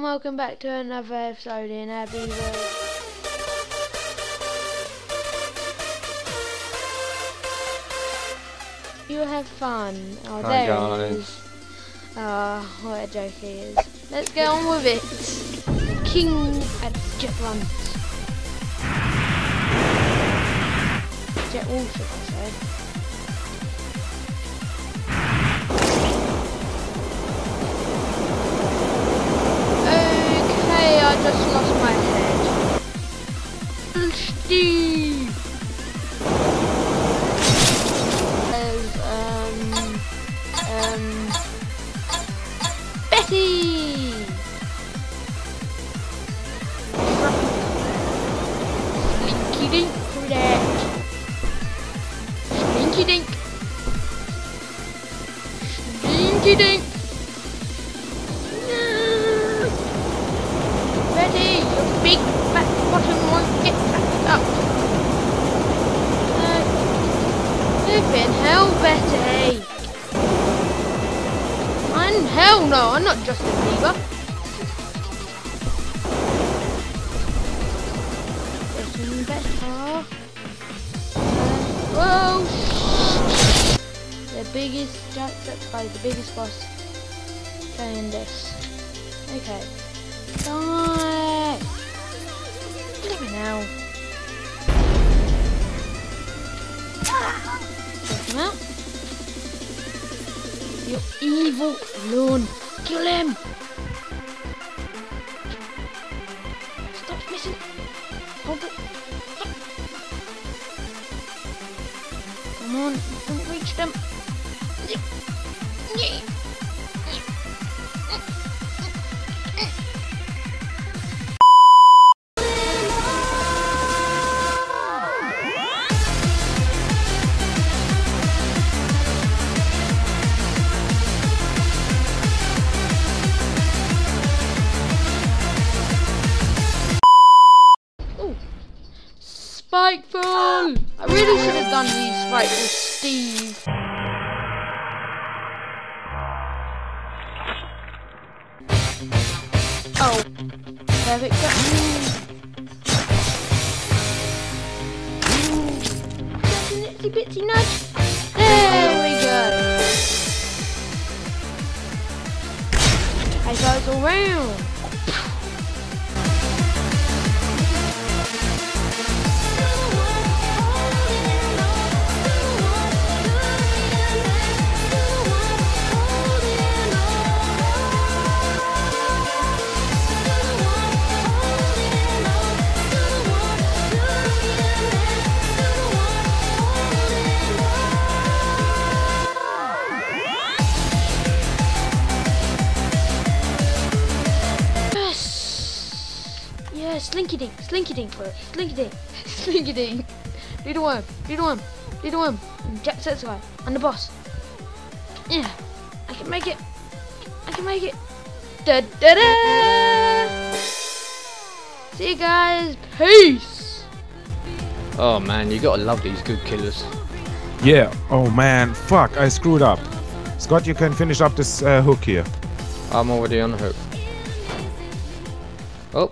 and welcome back to another episode in Abbey Road. You have fun. Oh, Hi, there guys. is. Ah, what a joke he is. Let's get on with it. King at Jet Runt. Jet should I say. Steve! There's, um, um, Betty! Slinky dink for that. Slinky dink. Slinky dink. Betty, big fat bottom won't get wrapped up. No. Flippin' hell, Betty. I'm hell no, I'm not Justin Bieber. Getting better. Uh, whoa! The biggest Jacksepticeye, the biggest boss. Playing this. Okay. Die! You evil loon. Kill him! Stop missing. It. Stop. Come on, don't reach them. Spikeful! I really should have done these with Steve. Oh. Ooh. Just an itsy bitsy nudge. There we go. High fives all round. Slinky dink, slinky dink for it. Slinky dink, slinky dink. Do the worm, do the worm, do the worm. And Jacksepticeye, and the boss. Yeah, I can make it. I can make it. Da da da! See you guys. Peace! Oh man, you gotta love these good killers. Yeah. Oh man. Fuck. I screwed up. Scott, you can finish up this uh, hook here. I'm already on the hook. Oh,